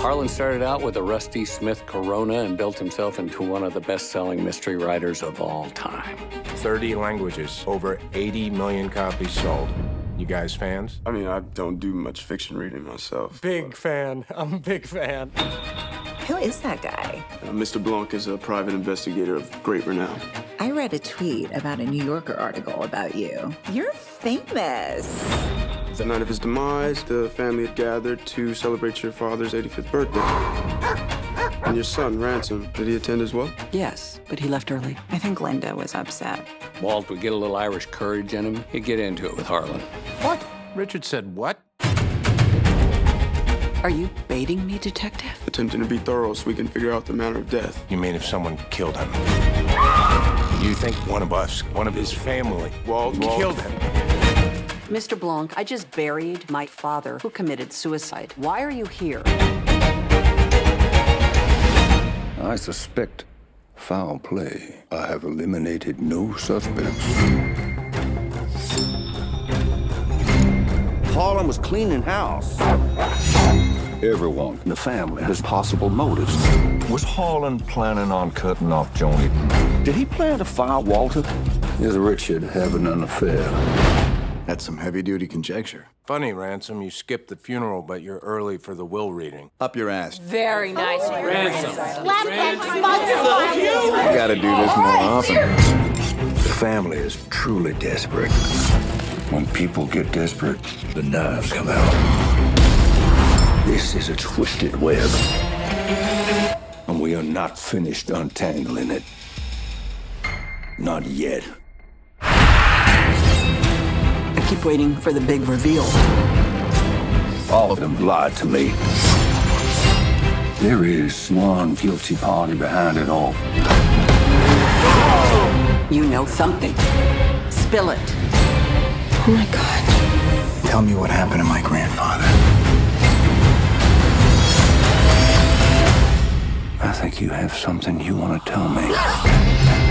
Harlan started out with a Rusty Smith Corona and built himself into one of the best-selling mystery writers of all time. 30 languages, over 80 million copies sold. You guys fans? I mean, I don't do much fiction reading myself. Big fan. I'm a big fan. Who is that guy? Uh, Mr. Blanc is a private investigator of great renown. I read a tweet about a New Yorker article about you. You're famous. The night of his demise, the family had gathered to celebrate your father's 85th birthday. And your son, Ransom, did he attend as well? Yes, but he left early. I think Linda was upset. Walt would get a little Irish courage in him. He'd get into it with Harlan. What? Richard said what? Are you baiting me, detective? Attempting to be thorough so we can figure out the manner of death. You mean if someone killed him? You think one of us, one of his family, Walt, Walt. killed him? Mr. Blanc, I just buried my father who committed suicide. Why are you here? I suspect foul play. I have eliminated no suspects. Harlan was cleaning house. Everyone in the family has possible motives. Was Harlan planning on cutting off Joni? Did he plan to fire Walter? Is Richard having an affair? That's some heavy duty conjecture. Funny, Ransom, you skipped the funeral, but you're early for the will reading. Up your ass. Very nice. Oh, Ransom. Slap that I gotta do this more often. The family is truly desperate. When people get desperate, the knives come out. This is a twisted web. And we are not finished untangling it. Not yet. I keep waiting for the big reveal. All of them lied to me. There is one guilty party behind it all. You know something. Spill it. Oh my God. Tell me what happened to my grandfather. I think you have something you want to tell me.